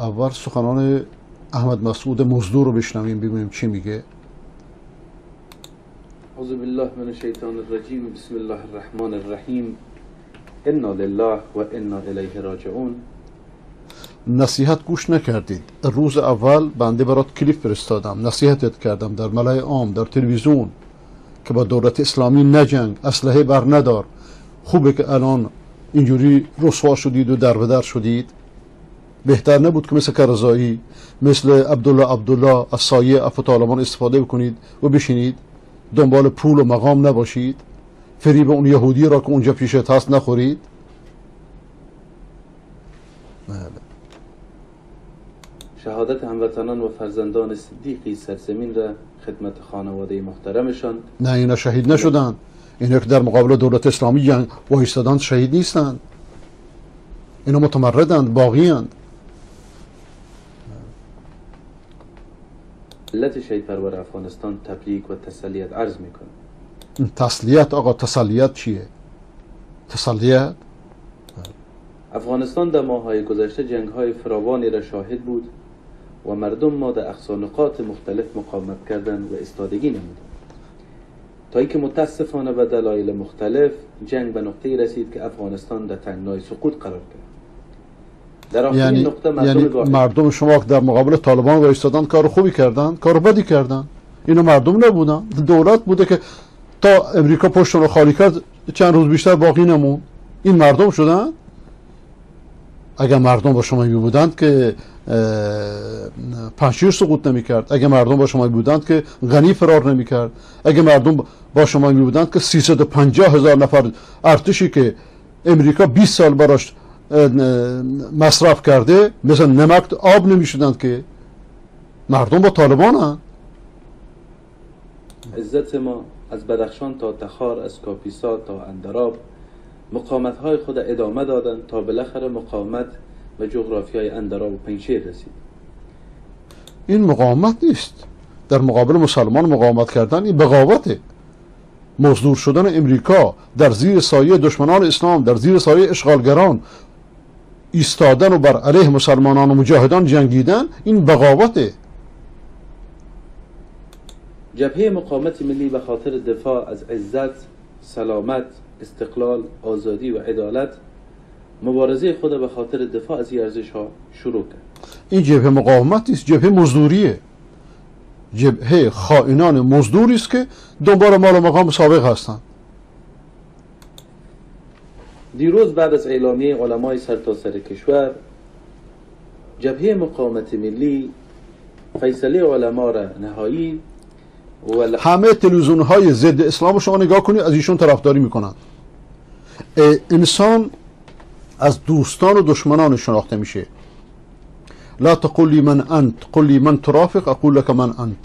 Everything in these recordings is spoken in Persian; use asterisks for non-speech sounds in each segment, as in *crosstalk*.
اول سخنان احمد مسعود مزدور رو بشنویم ببینیم چی میگه. اعوذ بالله من الشیطان الرجیم بسم الله الرحمن الرحیم. انا لله و انا الیه راجعون. نصیحت گوش نکردید. روز اول بنده برات کلیپ فرستادم. نصیحتت کردم در ملای عام در تلویزیون که با دولت اسلامی نجنگ اسلحه بر ندار خوبه که الان اینجوری رسوا شدید و در به در شدید. بهتر نبود که مثل کرزایی مثل عبدالله عبدالله از سایه استفاده بکنید و بشینید. دنبال پول و مقام نباشید. فریب اون یهودی را که اونجا پیشت هست نخورید. بله. شهادت هموطنان و فرزندان صدیقی سرزمین را خدمت خانواده محترمشان. نه اینا شهید نشدن اینا که در مقابل دولت اسلامی جنگ وایستادن شهید نیستند. اینا متمردند باقیند ملت شهید پرور افغانستان تبریک و تسلیت عرض می‌کنه تسلیت آقا تسلیت چیه؟ تسلیت؟ افغانستان در ماههای گذشته جنگ های فراوانی را شاهد بود و مردم ما در اقصا نقاط مختلف مقاومت کردند و استادگی نمودند. تا اینکه متاسفانه به دلایل مختلف جنگ به نقطه رسید که افغانستان در تنگنای سقوط قرار گرفت. در یعنی, نقطه مردم یعنی مردم شما در مقابل طالبان وایستادن کار خوبی کردن کار بدی کردن. اینا مردم نبودن. دولت بوده که تا امریکا پشت رو خالی کرد چند روز بیشتر باقی نمون این مردم شدن؟ اگر مردم با شما بودند که اه، پنجشیر سقوط نمی کرد اگر مردم با شما بودند که غنی فرار نمی کرد اگر مردم با شما می بودند که 350 هزار نفر ارتشی که امریکا 20 سال براش مصرف کرده مثل نمک آب نمی شدند که مردم با طالبان هن. عزت ما از بدخشان تا تخار از کاپیسا تا اندراب مقامت های خود ادامه دادند تا بالاخره مقاومت به جغرافی های اندراب و پنجشیر رسید. این مقاومت نیست. در مقابل مسلمان مقاومت کردن این بغاوته. مزدور شدن امریکا در زیر سایه دشمنان اسلام در زیر سایه اشغالگران ایستادن و بر علیه مسلمانان و مجاهدان جنگیدن این بغاوته. جبهه مقاومت ملی به خاطر دفاع از عزت، سلامت، استقلال، آزادی و عدالت مبارزه خود به خاطر دفاع از ارزش ها شروع کرد. این جبهه مقاومت نیست جبهه مزدوریه. جبهه خائنان مزدوری است که دنبال مال و مقام سابق هستند. دیروز بعد از اعلامیه علمای سرتاسر کشور جبهه مقاومت ملی فیصله علما را نهایی و همه تلویزیون های ضد اسلام شما نگاه کنید از ایشون طرفداری می‌کنن. انسان از دوستان و دشمنان شناخته میشه. لا تقول لی من انت قل لی من ترافق اقول لك من انت.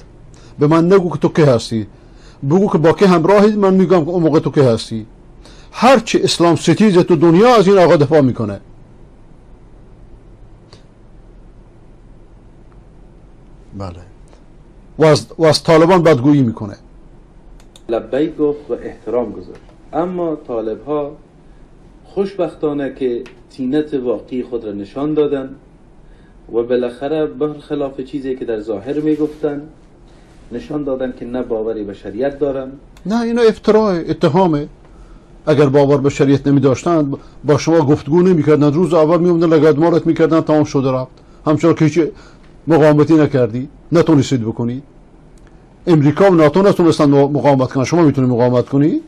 به من نگو که تو که هستی. بگو که با که همراهی من میگم که اون موقع تو که هستی. هرچی اسلام ستیز تو دنیا از این آقا دفاع می‌کنه. بله. و از, و از طالبان بدگویی می‌کنه. لبیک گفت و احترام گذاشت. اما طالب ها خوشبختانه که تینت واقعی خود را نشان دادند و بالاخره برخلاف چیزی که در ظاهر می‌گفتند نشان دادن که نه باوری به شریعت دارن. نه اینا افتراع اتهامه. اگر باور به شریعت نمی داشتند با شما گفتگو نمی کردند روز اول می اومدن لگدمارت می کردن تمام شده رفت. همچنان که هیچ مقاومتی نکردی نتونستید بکنید امریکا و ناتو نتونستن مقاومت کنن. شما می‌تونید مقاومت کنید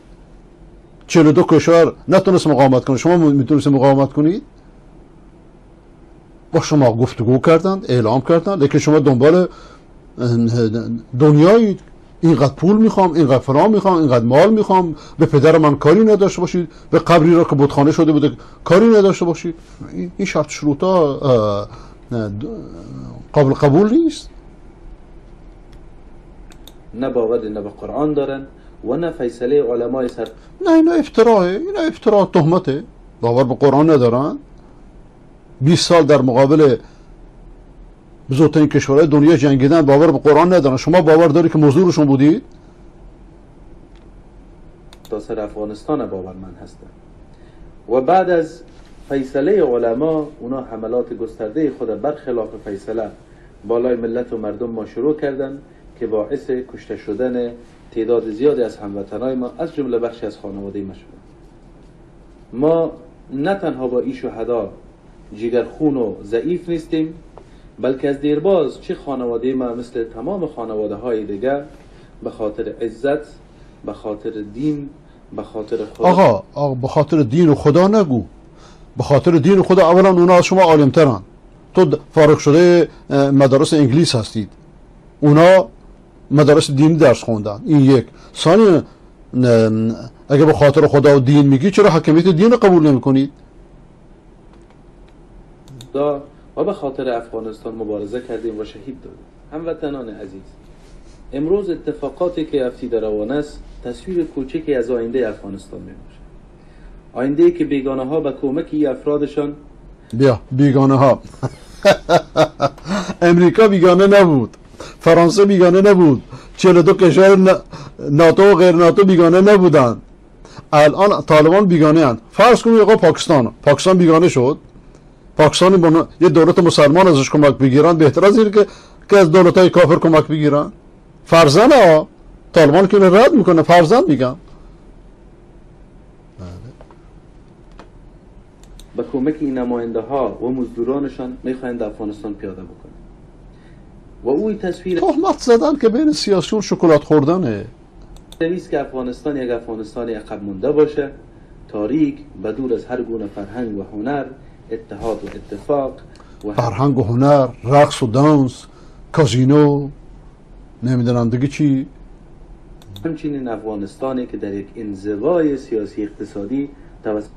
42 کشور نتونست مقاومت کنه. شما می‌تونید مقاومت کنید با شما گفتگو کردند اعلام کردند لیکن شما دنبال دنیایی اینقدر پول می‌خوام اینقدر فرام می‌خوام اینقدر مال می‌خوام. به پدر من کاری نداشته باشید. به قبری را که بتخانه شده بوده کاری نداشته باشید. این شرط شروطا قابل قبول نیست. نه باور نه به قرآن دارن و نه فیصله علمای سر نه اینا افتراعه اینا افتراع تهمته. باور به قرآن ندارن. 20 سال در مقابل بزرگترین کشورهای دنیا جنگیدن باور به قرآن ندارن شما باور داری که مزدورشون بودید سر افغانستان باورمند هستند و بعد از فیصله علما اونا حملات گسترده خود برخلاف فیصله بالای ملت و مردم ما شروع کردن که باعث کشته شدن تعداد زیادی از هموطنای ما از جمله بخشی از خانواده ما شدن ما نه تنها با این شهدا جگرخون و ضعیف نیستیم بلکه از دیرباز چه خانواده ما مثل تمام خانواده های دیگر به خاطر عزت به خاطر دین به خاطر خدا. آقا آقا به خاطر دین و خدا نگو. به خاطر دین و خدا اولا اونا از شما عالمترن. تو فارغ شده مدارس انگلیس هستید. اونا مدارس دینی درس خوندن. این یک. ثانیا ن- اگه به خاطر خدا و دین میگی چرا حکمیت دین رو قبول نمی‌کنید؟ و به خاطر افغانستان مبارزه کردیم و شهید دادیم. هموطنان عزیز امروز اتفاقاتی که افتی در روان است تصویر کوچکی از آینده افغانستان می باشد آینده ای که بیگانه ها به کمک ای افرادشان بیا بیگانه ها *laughs* امریکا بیگانه نبود. فرانسه بیگانه نبود. 42 کشور ناتو و غیر ناتو بیگانه نبودن الان طالبان بیگانه هن فرض کنید آقا پاکستان. پاکستان بیگانه شد؟ پاکستان با ن- یه دولت مسلمان ازش کمک بگیرن بهتر از اینه که که از دولت های کافر کمک بگیرن. فرزن ها طالبان که رد می‌کنه فرزن میگم. به کمک این نماینده ها و مزدورانشان می‌خواهند افغانستان پیاده بکنند. و اوی تصویر تهمت زدن که بین سیاسیون شکلات خوردنه. نیست که افغانستان یک افغانستان عقب مونده باشه تاریک و دور از هر گونه فرهنگ و هنر اتحاد و اتفاق و فرهنگ و هنر رقص و دانس کازینو نمی‌دونم دیگه چی؟ همچنین افغانستانی که در یک انزوای سیاسی اقتصادی توسط